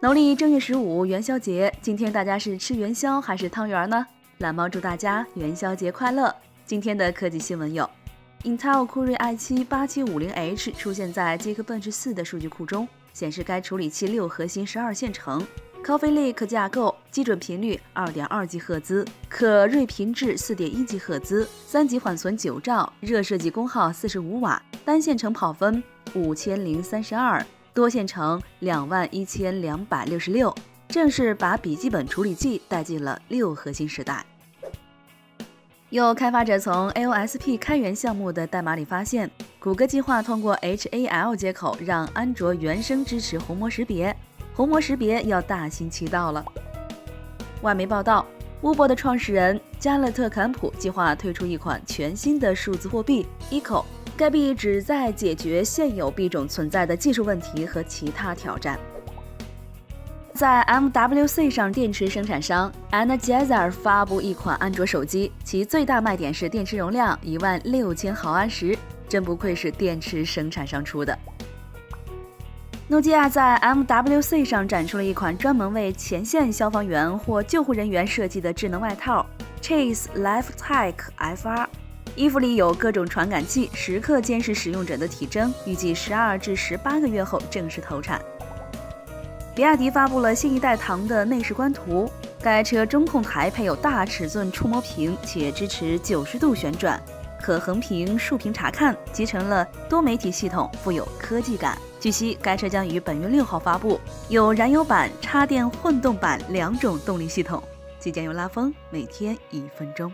农历正月十五元宵节，今天大家是吃元宵还是汤圆呢？懒猫祝大家元宵节快乐！今天的科技新闻有：Intel 酷睿 i7 8750H 出现在 Geekbench 4的数据库中，显示该处理器六核心十二线程，Coffee Lake 架构，基准频率二点二 G 赫兹，可睿频至四点一 G 赫兹，三级缓存九兆，热设计功耗四十五瓦，单线程跑分五千零三十二。多线程两万一千两百六十六，正是把笔记本处理器带进了六核心时代。有开发者从 AOSP 开源项目的代码里发现，谷歌计划通过 HAL 接口让安卓原生支持虹膜识别，虹膜识别要大行其道了。外媒报道，乌博的创始人加勒特·坎普计划推出一款全新的数字货币 Eco。该币旨在解决现有币种存在的技术问题和其他挑战。在 MWC 上，电池生产商 Energizer 发布一款安卓手机，其最大卖点是电池容量一万六千毫安时，真不愧是电池生产商出的。诺基亚在 MWC 上展出了一款专门为前线消防员或救护人员设计的智能外套 Chase Life Tech FR。衣服里有各种传感器，时刻监视使用者的体征。预计十二至十八个月后正式投产。比亚迪发布了新一代唐的内饰官图，该车中控台配有大尺寸触摸屏，且支持九十度旋转，可横屏、竖屏查看，集成了多媒体系统，富有科技感。据悉，该车将于本月六号发布，有燃油版、插电混动版两种动力系统。即将由拉风每天一分钟。